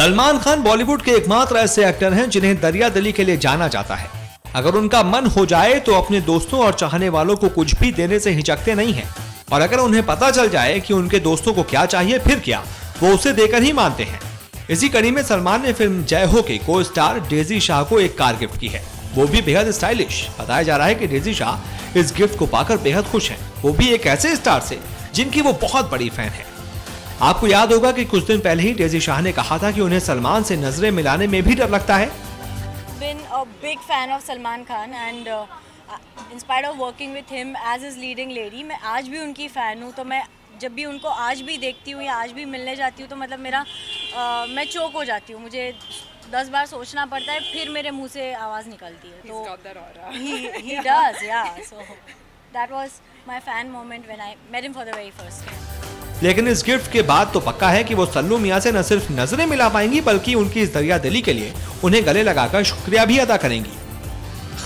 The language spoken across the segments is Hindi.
सलमान खान बॉलीवुड के एकमात्र ऐसे एक्टर हैं जिन्हें दरिया दली के लिए जाना जाता है। अगर उनका मन हो जाए तो अपने दोस्तों और चाहने वालों को कुछ भी देने से हिचकते नहीं हैं। और अगर उन्हें पता चल जाए कि उनके दोस्तों को क्या चाहिए, फिर क्या? वो उसे देकर ही मानते हैं। इसी कड़ी में सलमान ने फ़िल्म जय हो के को स्टार डेजी शाह को एक कार गिफ्ट की है। वो भी बेहद स्टाइलिश। बताया जा रहा है कि डेजी शाह इस गिफ्ट को पाकर बेहद खुश हैं। वो भी एक ऐसे स्टार से जिनकी वो बहुत बड़ी फ़ैन है। आपको याद होगा कि कुछ दिन पहले ही डेजी शाह ने कहा था कि उन्हें सलमान से नज़रें मिलाने में भी डर लगता है। Big fan of Salman Khan and inspire of working with him as is leading lady मैं आज भी उनकी फ़ैन हूँ तो मैं जब भी उनको आज भी देखती हूँ या आज भी मिलने जाती हूँ तो मतलब मेरा uh, मैं चौक हो जाती हूँ। मुझे दस बार सोचना पड़ता है फिर मेरे मुँह से आवाज़ निकलती है। तो डज या so that was my fan moment when I met him for the very first time लेकिन इस गिफ्ट के बाद तो पक्का है कि वो सल्लू मियाँ से न सिर्फ़ नज़रें मिला पाएँगी, बल्कि उनकी इस दरिया दिली के लिए उन्हें गले लगाकर शुक्रिया भी अदा करेंगी।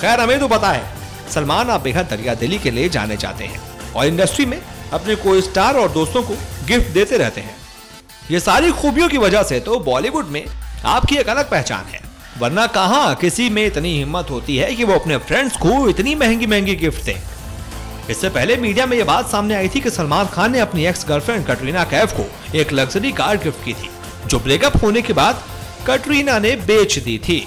खैर, हमें तो पता है, सलमान आप बेहद दरिया दिली के लिए जाने जाते हैं और इंडस्ट्री में अपने को स्टार और दोस्तों को गिफ्ट देते रहते हैं। ये सारी खूबियों की वजह से तो बॉलीवुड में आपकी एक अलग पहचान है, वरना कहाँ किसी में इतनी हिम्मत होती है कि वो अपने फ्रेंड्स को इतनी महँगी महँगी गिफ्ट दे। इससे पहले मीडिया में ये बात सामने आई थी कि सलमान खान ने अपनी एक्स गर्लफ्रेंड कटरीना कैफ को एक लग्जरी कार गिफ्ट की थी, जो ब्रेकअप होने के बाद कटरीना ने बेच दी थी।